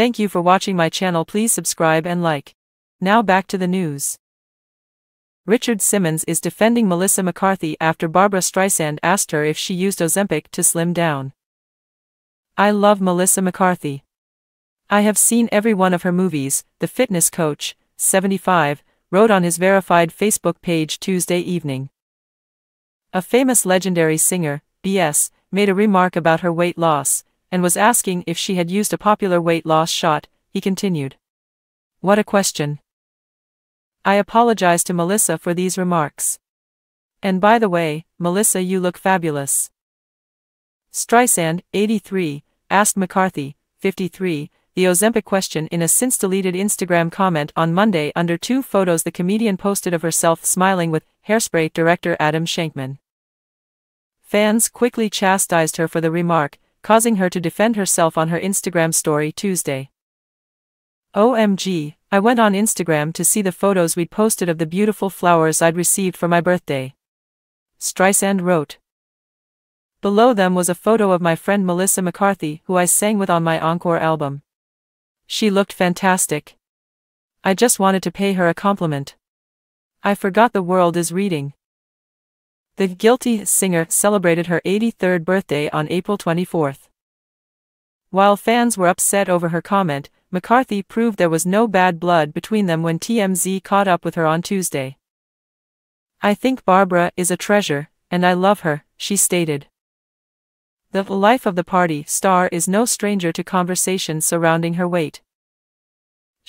Thank you for watching my channel please subscribe and like. Now back to the news. Richard Simmons is defending Melissa McCarthy after Barbra Streisand asked her if she used Ozempic to slim down. I love Melissa McCarthy. I have seen every one of her movies, The Fitness Coach, 75, wrote on his verified Facebook page Tuesday evening. A famous legendary singer, B.S., made a remark about her weight loss, and was asking if she had used a popular weight loss shot, he continued. What a question. I apologize to Melissa for these remarks. And by the way, Melissa, you look fabulous. Streisand, 83, asked McCarthy, 53, the Ozempic question in a since deleted Instagram comment on Monday under two photos the comedian posted of herself smiling with Hairspray director Adam Shankman. Fans quickly chastised her for the remark, causing her to defend herself on her Instagram story Tuesday. OMG, I went on Instagram to see the photos we'd posted of the beautiful flowers I'd received for my birthday. Streisand wrote. Below them was a photo of my friend Melissa McCarthy, who I sang with on my Encore album. She looked fantastic. I just wanted to pay her a compliment. I forgot the world is reading. The guilty singer celebrated her 83rd birthday on April 24. While fans were upset over her comment, McCarthy proved there was no bad blood between them when TMZ caught up with her on Tuesday. I think Barbra is a treasure, and I love her, she stated. The life of the party star is no stranger to conversations surrounding her weight.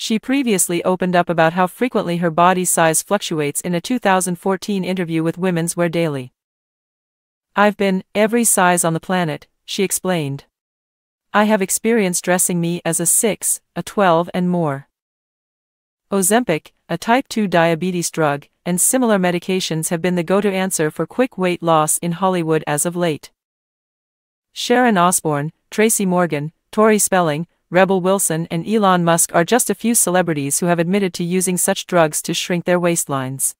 She previously opened up about how frequently her body size fluctuates in a 2014 interview with Women's Wear Daily. I've been every size on the planet, she explained. I have experience dressing me as a 6, a 12 and more. Ozempic, a type 2 diabetes drug, and similar medications have been the go-to answer for quick weight loss in Hollywood as of late. Sharon Osbourne, Tracy Morgan, Tori Spelling, Rebel Wilson and Elon Musk are just a few celebrities who have admitted to using such drugs to shrink their waistlines.